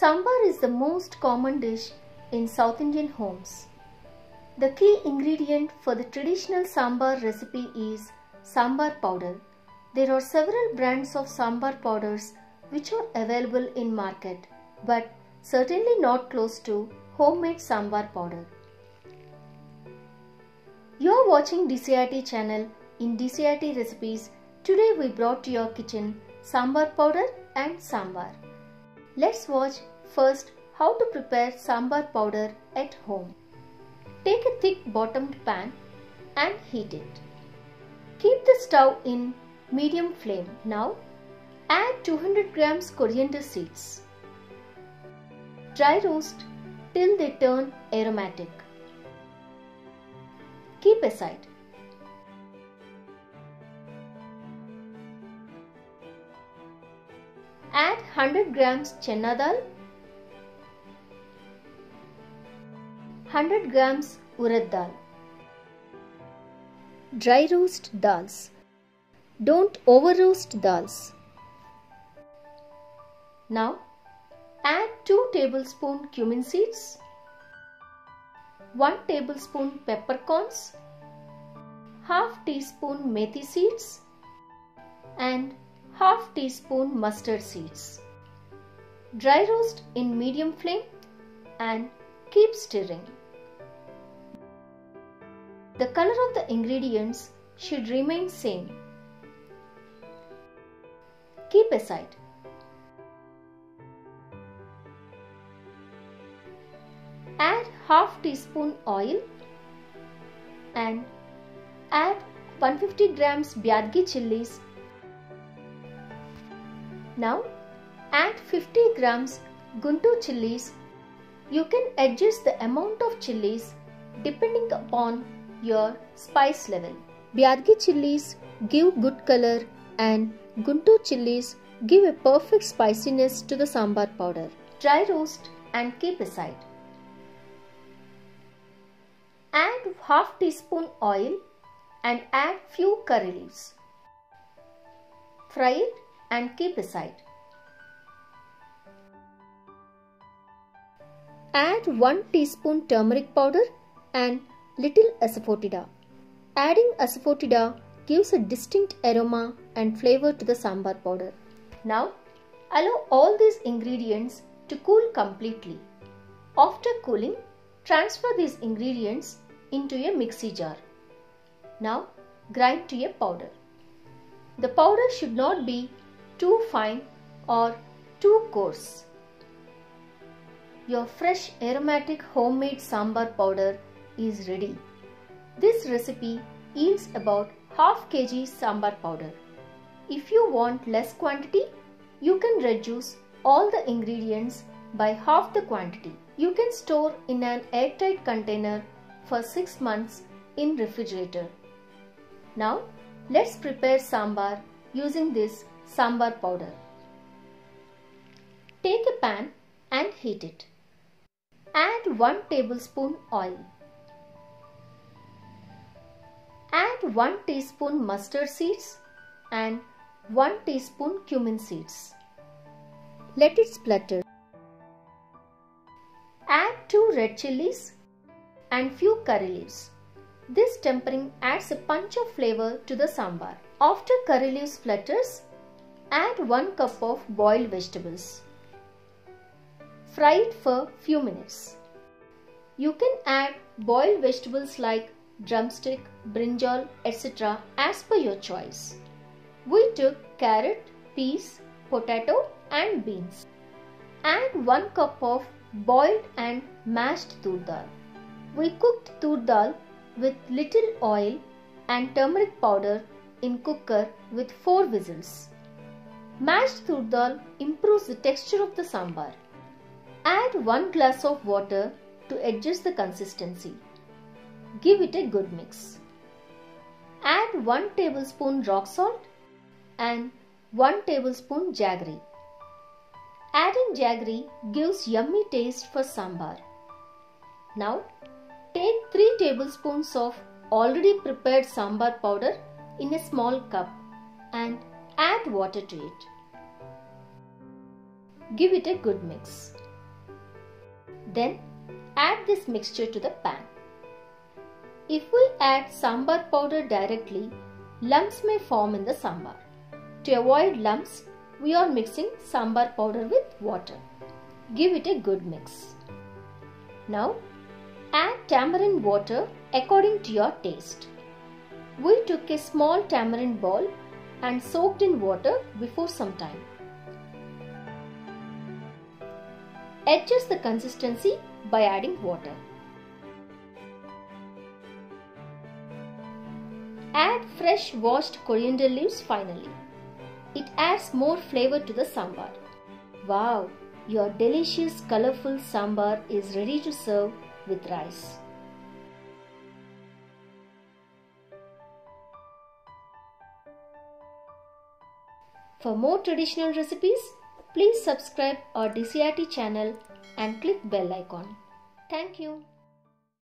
Sambar is the most common dish in South Indian homes. The key ingredient for the traditional sambar recipe is sambar powder. There are several brands of sambar powders which are available in market but certainly not close to homemade sambar powder. You are watching DCIT channel in DCIT recipes. Today we brought to your kitchen sambar powder and sambar. Let's watch first how to prepare sambar powder at home. Take a thick bottomed pan and heat it. Keep the stove in medium flame. Now add 200 grams coriander seeds. Dry roast till they turn aromatic. Keep aside. Add 100 grams chana dal, 100 grams urad dal. Dry roast dals. Don't over roast dals. Now add 2 tablespoon cumin seeds, 1 tablespoon peppercorns, half teaspoon methi seeds and half teaspoon mustard seeds. Dry roast in medium flame and keep stirring. The color of the ingredients should remain same. Keep aside. Add half teaspoon oil and add 150 grams Byadgi chilies. Now add 50 grams Guntur chilies. You can adjust the amount of chilies depending upon your spice level. Byadgi chilies give good color and Guntur chilies give a perfect spiciness to the sambar powder. Dry roast and keep aside. Add half teaspoon oil and add few curry leaves. Fry it and keep aside. Add 1 teaspoon turmeric powder and little asafoetida. Adding asafoetida gives a distinct aroma and flavor to the sambar powder. Now allow all these ingredients to cool completely. After cooling, transfer these ingredients into a mixie jar. Now grind to a powder. The powder should not be too fine or too coarse. Your fresh aromatic homemade sambar powder is ready. This recipe yields about half kg sambar powder. If you want less quantity, you can reduce all the ingredients by half the quantity. You can store in an airtight container for 6 months in refrigerator. Now let's prepare sambar using this sambar powder. Take a pan and heat it. Add 1 tablespoon oil. Add 1 teaspoon mustard seeds and 1 teaspoon cumin seeds. Let it splutter. Add 2 red chilies and few curry leaves. This tempering adds a punch of flavor to the sambar. After curry leaves flutters, add 1 cup of boiled vegetables. Fry it for few minutes. You can add boiled vegetables like drumstick, brinjal, etc. as per your choice. We took carrot, peas, potato and beans. Add 1 cup of boiled and mashed tur dal. We cooked tur dal with little oil and turmeric powder in cooker with 4 whistles. Mashed tur dal improves the texture of the sambar. Add 1 glass of water to adjust the consistency. Give it a good mix. Add 1 tablespoon rock salt and 1 tablespoon jaggery. Adding jaggery gives yummy taste for sambar. Now take 3 tablespoons of already prepared sambar powder in a small cup and add water to it. Give it a good mix. Then add this mixture to the pan. If we add sambar powder directly, lumps may form in the sambar. To avoid lumps, we are mixing sambar powder with water. Give it a good mix. Now, add tamarind water according to your taste. We took a small tamarind ball and soaked in water before some time. Adjust the consistency by adding water. Add fresh washed coriander leaves finally. It adds more flavor to the sambar. Wow, your delicious colorful sambar is ready to serve with rice. For more traditional recipes, please subscribe our DCIRT channel and click bell icon. Thank you.